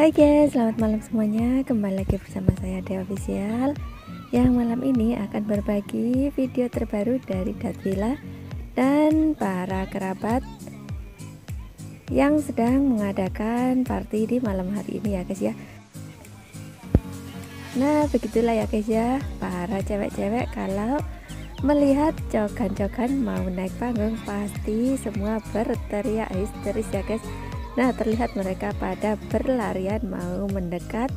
Hai guys, selamat malam semuanya. Kembali lagi bersama saya Dewa Official. Yang malam ini akan berbagi video terbaru dari Datvila Dan para kerabat Yang sedang mengadakan party di malam hari ini ya guys ya. Nah begitulah ya guys ya. Para cewek-cewek kalau melihat cokan-cokan mau naik panggung Pasti semua berteriak histeris ya guys Nah, terlihat mereka pada berlarian mau mendekat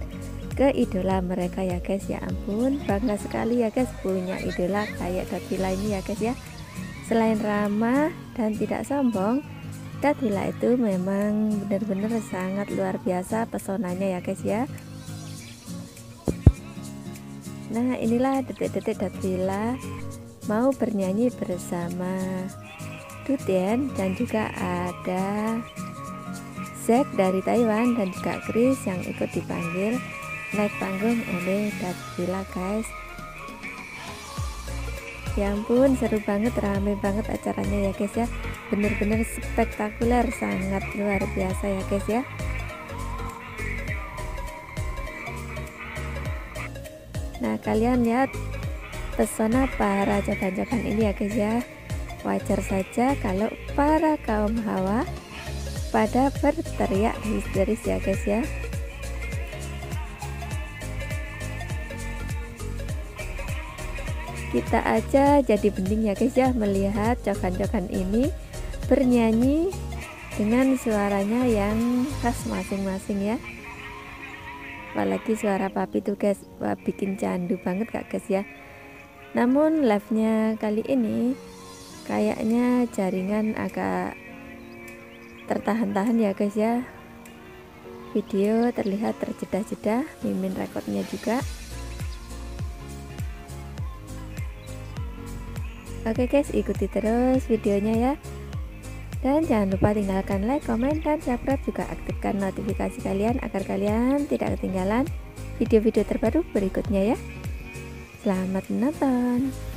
ke idola mereka ya guys. Ya ampun bangga sekali ya guys punya idola kayak Datvila ini ya guys ya. Selain ramah dan tidak sombong Datvila itu memang benar-benar sangat luar biasa pesonanya ya guys ya. Nah inilah detik-detik Datvila mau bernyanyi bersama Duden dan juga ada Zack dari Taiwan dan juga Chris yang ikut dipanggil naik panggung oleh Datvila guys. Ya ampun seru banget rame banget acaranya ya guys ya. Bener-bener spektakuler sangat luar biasa ya guys ya. Nah kalian lihat pesona para jaban-jaban ini ya guys ya. Wajar saja kalau para kaum hawa pada berteriak. Histeris ya guys ya. Kita aja jadi bening ya guys ya melihat cokan-cokan ini bernyanyi dengan suaranya yang khas masing-masing ya. Apalagi suara papi tuh guys wah bikin candu banget kak guys ya. Namun live nya kali ini kayaknya jaringan agak tertahan-tahan ya guys ya. Video terlihat terjeda-jeda mimin rekodnya juga. Oke guys ikuti terus videonya ya. Dan jangan lupa tinggalkan like, komen, dan subscribe juga. Aktifkan notifikasi kalian agar kalian tidak ketinggalan video-video terbaru berikutnya ya. Selamat menonton